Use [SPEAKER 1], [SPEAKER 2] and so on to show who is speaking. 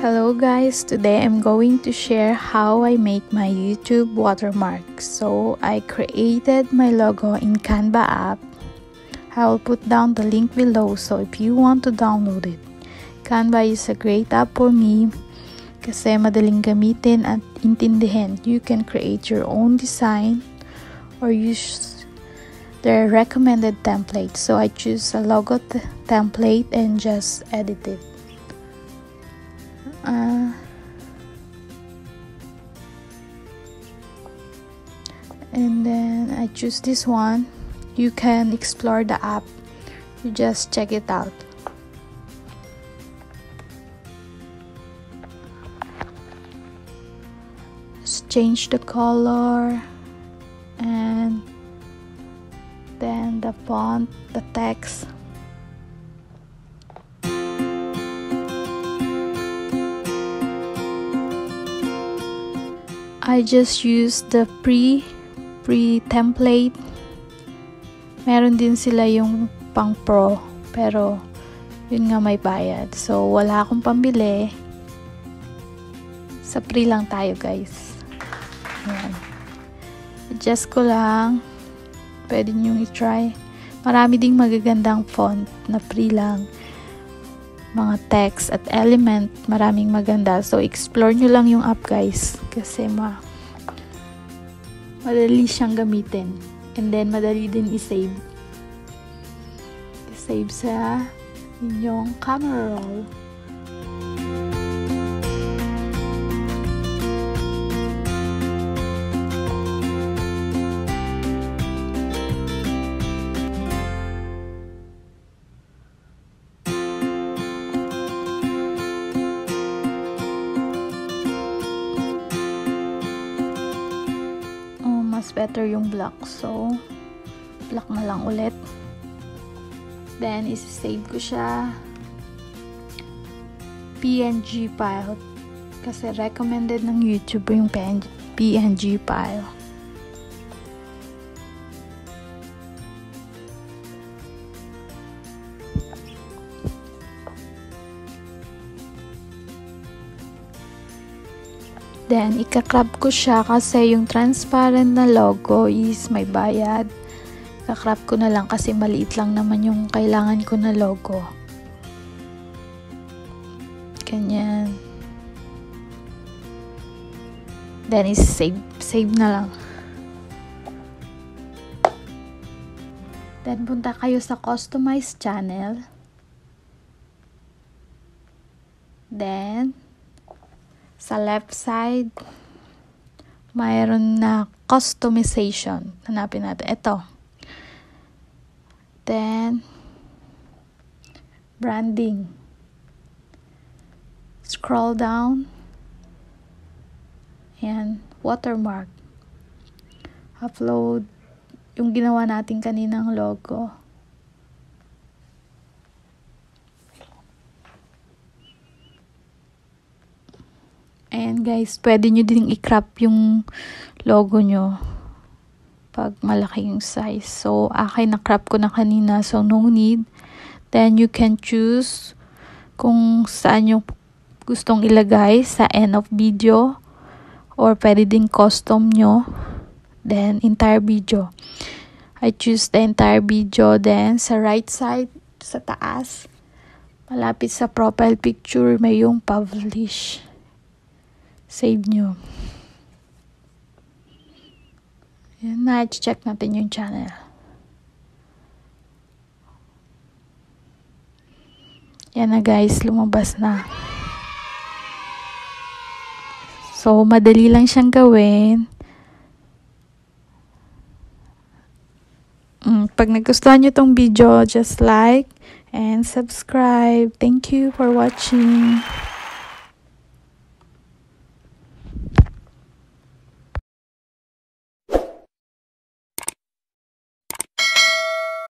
[SPEAKER 1] Hello guys, today I'm going to share how I make my YouTube watermark. So I created my logo in Canva app. I'll put down the link below so if you want to download it. Canva is a great app for me kasi madaling gamitin at intindihin. You can create your own design or use the recommended template. So I choose a logo template and just edit it. Uh, and then I choose this one. You can explore the app. You just check it out. Just change the color and then the font the text I just use the pre pre template meron din sila yung pang pro pero yun nga may bayad. So wala akong pambili. Sa pre lang tayo guys. Ayan. adjust ko lang. Pwede nyo i-try. Marami ding magagandang font na pre lang mga text at element, maraming maganda. So, explore nyo lang yung app guys. Kasi ma madali siyang gamitin. And then, madali din i-save. I-save sa inyong camera roll. Mas better yung black. So, black na lang ulit. Then, isi-save ko siya. PNG file. Kasi recommended ng YouTube yung PNG file. Then, ikakrab ko siya kasi yung transparent na logo is may bayad. Ikakrab ko na lang kasi maliit lang naman yung kailangan ko na logo. Ganyan. Then, is save. Save na lang. Then, punta kayo sa customize channel. Then, sa left side, mayroon na customization. Hanapin natin. Ito. Then, branding. Scroll down. Ayan. Watermark. Upload yung ginawa natin kaninang logo. Ayan guys, pwede nyo din i-crop yung logo nyo pag malaki yung size. So, akin na-crop ko na kanina, so no need. Then, you can choose kung saan yung gustong ilagay sa end of video or pwede din custom nyo. Then, entire video. I choose the entire video. Then, sa right side, sa taas, malapit sa profile picture, may yung publish save nyo. Yan na, check natin yung channel. Yan na guys, lumabas na. So, madali lang siyang gawin. Mm, pag nagustuhan nyo tong video, just like and subscribe. Thank you for watching.